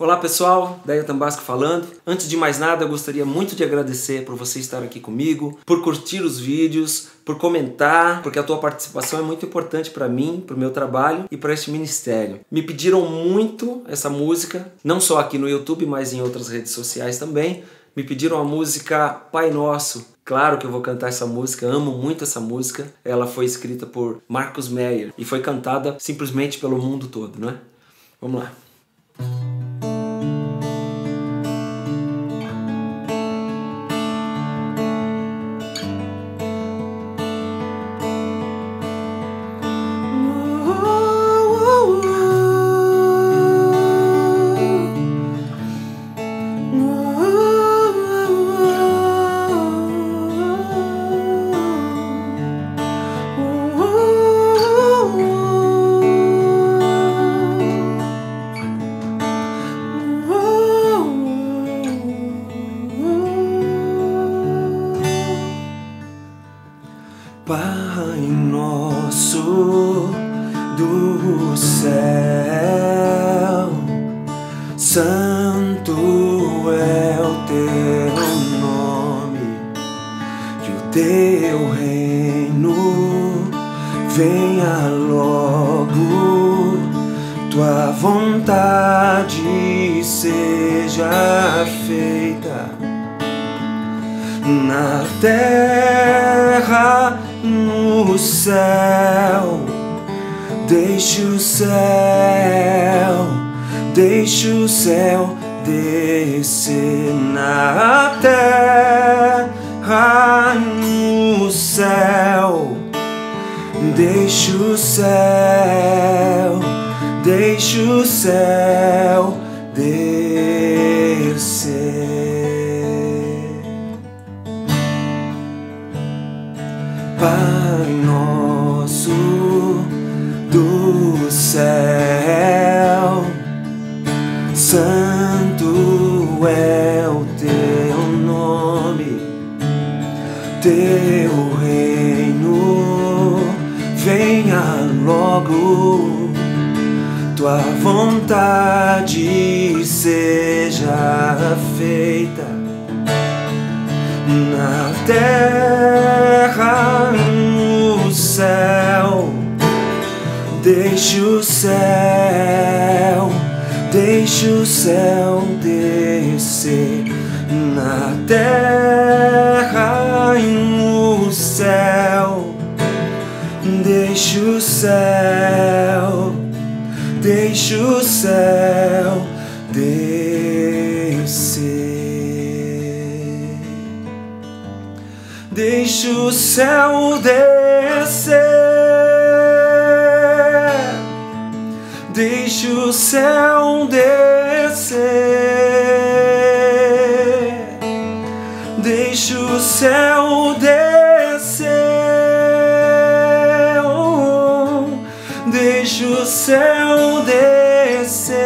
Olá pessoal, Daia Tambasco falando. Antes de mais nada, eu gostaria muito de agradecer por você estar aqui comigo, por curtir os vídeos, por comentar, porque a tua participação é muito importante para mim, para o meu trabalho e para este ministério. Me pediram muito essa música, não só aqui no YouTube, mas em outras redes sociais também. Me pediram a música Pai Nosso. Claro que eu vou cantar essa música, amo muito essa música. Ela foi escrita por Marcos Meyer e foi cantada simplesmente pelo mundo todo, não é? Vamos lá. Pai nosso do céu, Santo é o teu nome, que o teu reino venha logo, tua vontade seja feita na terra no céu. Deixa o céu, deixa o céu descer na terra no céu. Deixa o céu, deixa o céu descer. Pai nosso do céu, Santo é o teu nome, teu reino venha logo, tua vontade seja feita na terra Deixa o céu, deixa o céu descer na terra e no céu. Deixa o céu, deixa o céu descer. Deixa o céu descer, deixa o céu descer, deixa o céu descer, deixa o céu descer,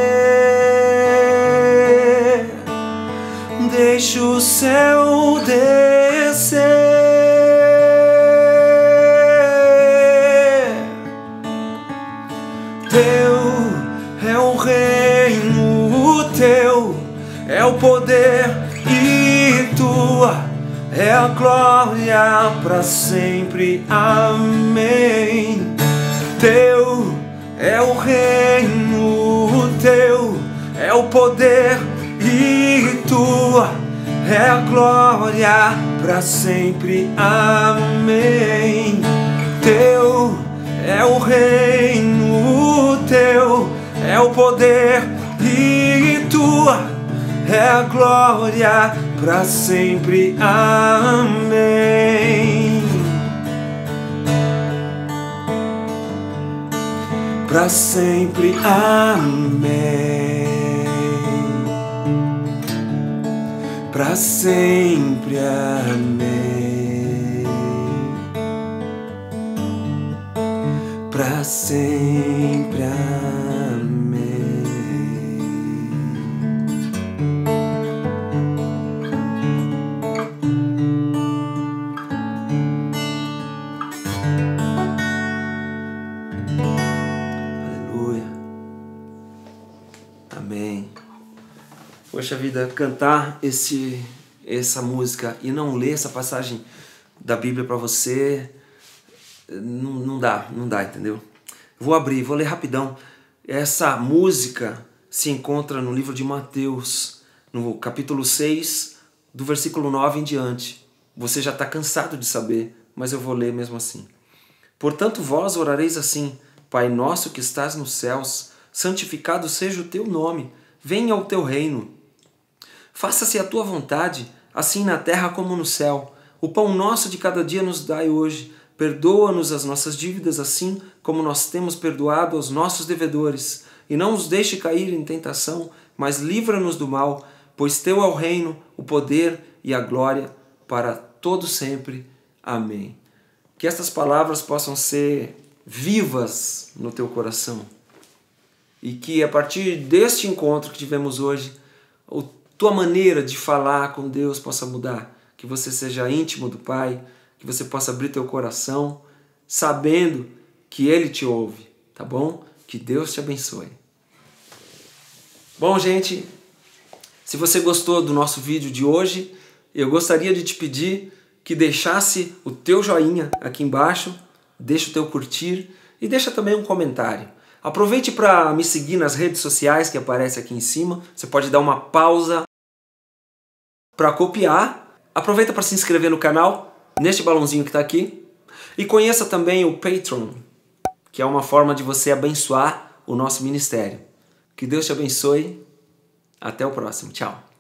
deixa o céu descer. Poder e tua é a glória para sempre. Amém. Teu é o reino, teu é o poder e tua é a glória para sempre. Amém. Teu é o reino teu, é o poder e tua é a glória para sempre. Amém. Para sempre. Amém. Para sempre. Amém. para sempre. Amém. Amém. Poxa vida, cantar esse essa música e não ler essa passagem da Bíblia para você não, não dá, não dá, entendeu? Vou abrir, vou ler rapidão. Essa música se encontra no livro de Mateus, no capítulo 6, do versículo 9 em diante. Você já está cansado de saber, mas eu vou ler mesmo assim. Portanto, vós orareis assim: Pai nosso que estás nos céus, santificado seja o teu nome, venha o teu reino. Faça-se a tua vontade, assim na terra como no céu. O pão nosso de cada dia nos dai hoje. Perdoa-nos as nossas dívidas, assim como nós temos perdoado aos nossos devedores. E não nos deixe cair em tentação, mas livra-nos do mal, pois teu é o reino, o poder e a glória para todo sempre. Amém. Que estas palavras possam ser vivas no teu coração. E que a partir deste encontro que tivemos hoje, a tua maneira de falar com Deus possa mudar. Que você seja íntimo do Pai, que você possa abrir teu coração, sabendo que Ele te ouve, tá bom? Que Deus te abençoe. Bom, gente, se você gostou do nosso vídeo de hoje, eu gostaria de te pedir que deixasse o teu joinha aqui embaixo, deixa o teu curtir e deixa também um comentário. Aproveite para me seguir nas redes sociais que aparece aqui em cima. Você pode dar uma pausa para copiar. Aproveita para se inscrever no canal, neste balãozinho que está aqui. E conheça também o Patreon, que é uma forma de você abençoar o nosso ministério. Que Deus te abençoe. Até o próximo. Tchau.